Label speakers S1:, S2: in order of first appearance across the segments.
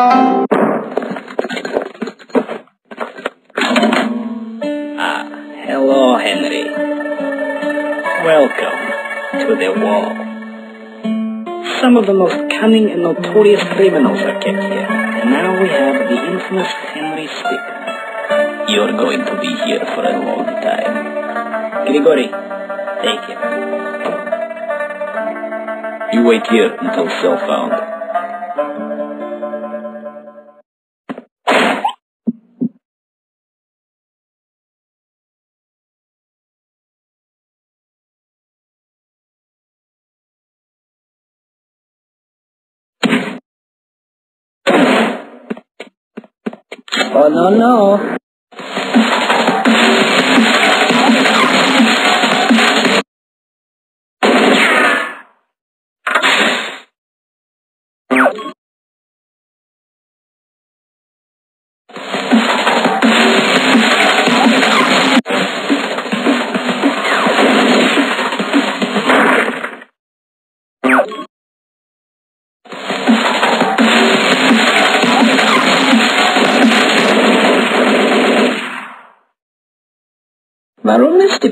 S1: Ah, hello, Henry. Welcome to the wall. Some of the most cunning and notorious criminals are kept here, and now we have the infamous Henry Stickman. You're going to be here for a long time. Grigori, take him. You wait here until cell found. Oh, no, no.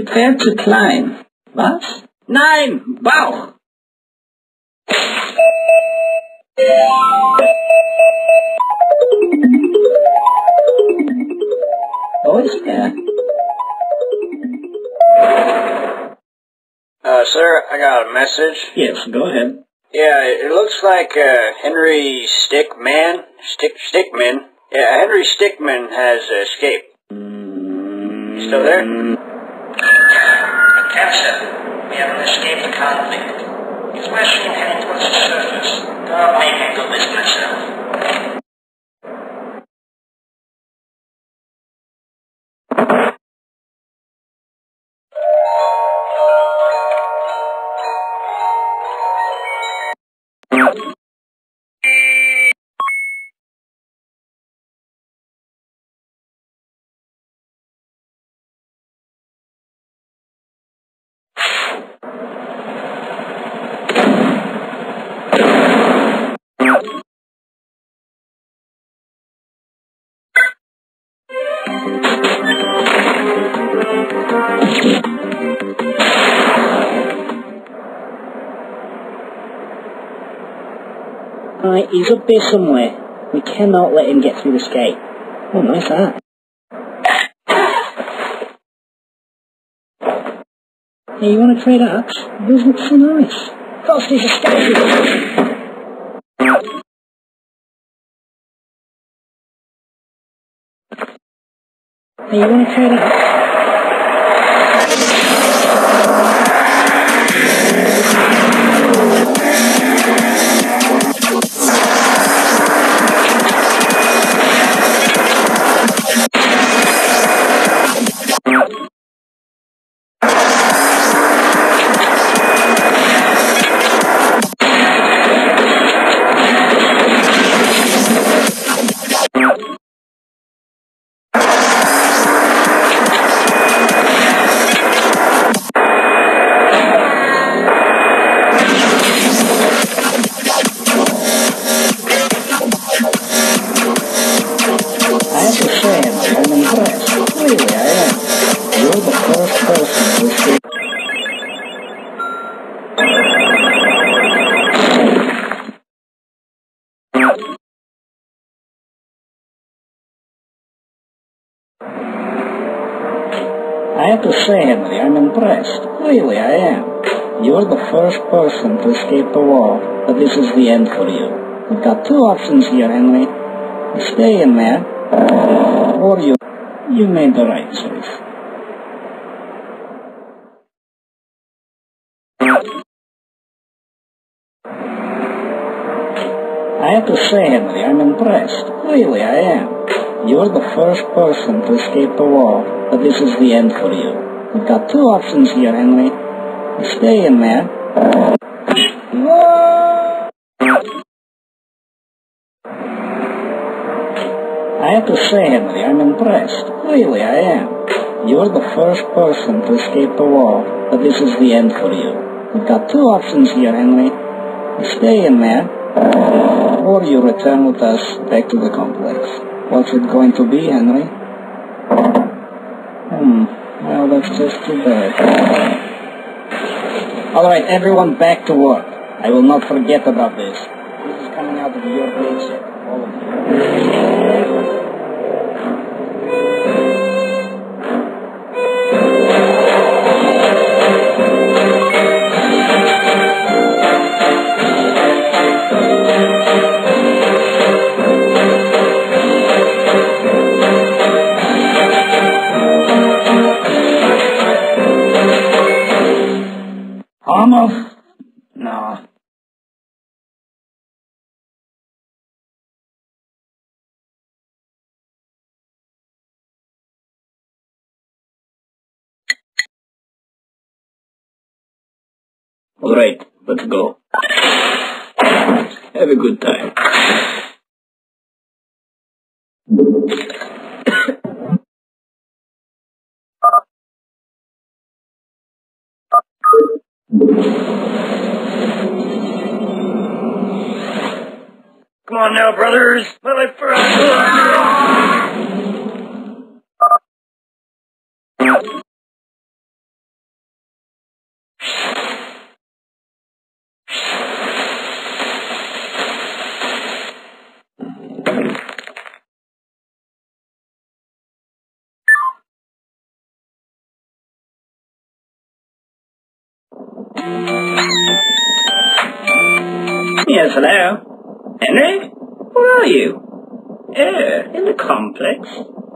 S1: Warum to climb. Pferd zu klein? Was? Nein, Bauch! Wo ist er?
S2: Uh, sir, I got a message.
S1: Yes, go ahead.
S2: Yeah, it looks like uh, Henry Stickman, Stick Stickman. Yeah, Henry Stickman has escaped. You still there?
S3: Attention. We have an escaped convict. He's rushing and heading towards the surface. Make me do this myself.
S1: Alright, he's up there somewhere. We cannot let him get through the gate. Oh, nice that. Hey, you want to trade ups? Those look so nice. Frosty's escaping. Hey, you want to trade I have to say, Henry, I'm impressed. Really, I am. You're the first person to escape the wall, but this is the end for you. You've got two options here, Henry. You stay in there, or you, you made the right choice. I have to say, Henry, I'm impressed. Really, I am. You're the first person to escape the wall, but this is the end for you. You've got two options here, Henry. Stay in there. I have to say, Henry, I'm impressed. Really, I am. You're the first person to escape the wall, but this is the end for you. You've got two options here, Henry. Stay in there, Or you return with us back to the complex. What's it going to be, Henry? Hmm, well, that's just too bad. Alright, everyone back to work. I will not forget about this. This is coming out of your paycheck, all of you. Alright, let's go. Have a good time.
S2: Come on now, brothers. My friend.
S1: Yes, hello. Henry? Where are you? Yeah, in the complex.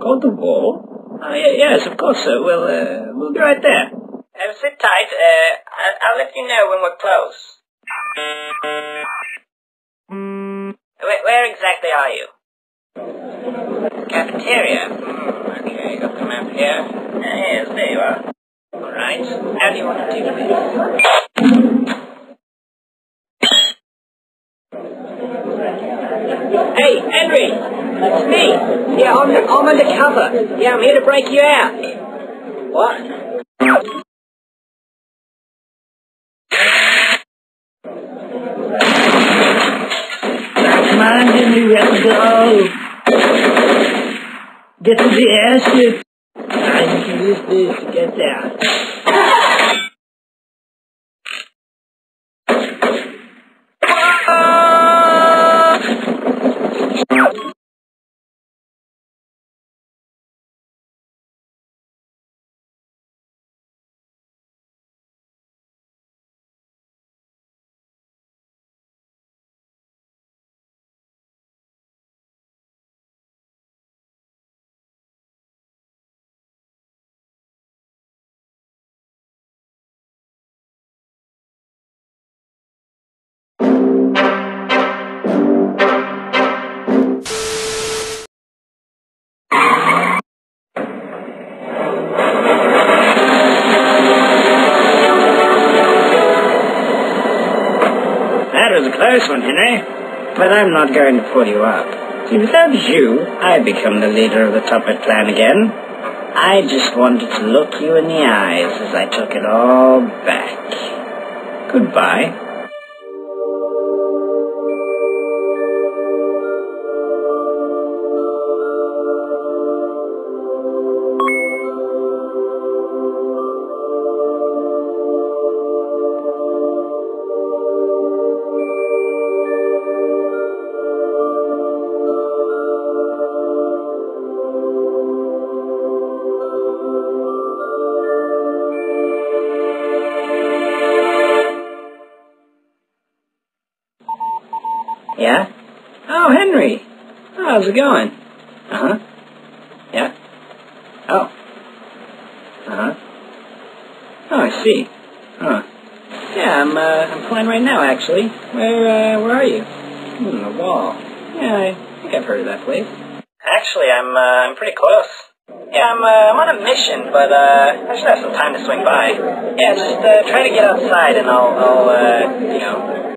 S1: Called the wall. Oh, yeah, yes, of course, sir. We'll, uh, we'll be right there.
S3: Uh, sit tight. Uh, I'll, I'll let you know when we're close. Where, where exactly are you? Cafeteria. Hmm, okay, got the map here. Uh, yes, there you are. You want to do? Hey, Henry! It's me! Yeah, I'm, I'm undercover. Yeah, I'm here to break you out. What?
S1: Come on, Henry, let's go. Get to the airship. I can use this to get there. That was a close one, Henry. But I'm not going to pull you up. Without you, I become the leader of the Toppat clan again. I just wanted to look you in the eyes as I took it all back. Goodbye. Yeah? Oh, Henry. How's it going? Uh-huh. Yeah? Oh. Uh-huh. Oh, I see. Huh. Yeah, I'm, uh, I'm flying right now, actually. Where, uh, where are you? Hmm, the wall. Yeah, I think I've heard of that place.
S3: Actually, I'm uh, I'm pretty close. Yeah, I'm uh, I'm on a mission, but uh, I should have some time to swing by. Yeah, just uh, try to get outside, and I'll I'll uh, you know.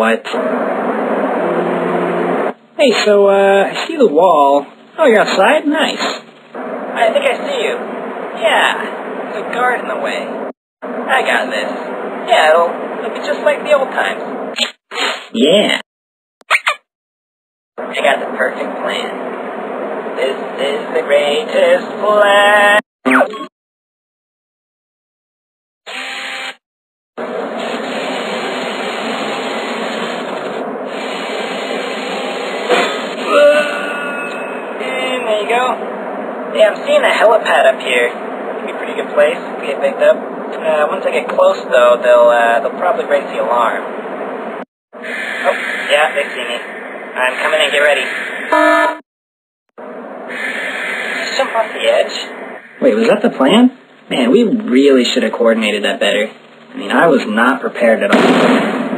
S4: What? Hey, so, uh, I see the wall. Oh, you're outside? Nice.
S1: I think I see you. Yeah, there's a guard in the way. I got this. Yeah, it'll, it'll be just like the old times.
S4: Yeah.
S1: I got the perfect plan. This is the greatest plan. And there you go. Yeah, I'm seeing a helipad up here. Could be a pretty good place to get picked up. Uh, once I get close, though, they'll uh, they'll probably raise the alarm. Oh, yeah, they see me. I'm coming in. Get ready. Jump off the edge.
S4: Wait, was that the plan? Man, we really should have coordinated that better. I mean, I was not prepared at all.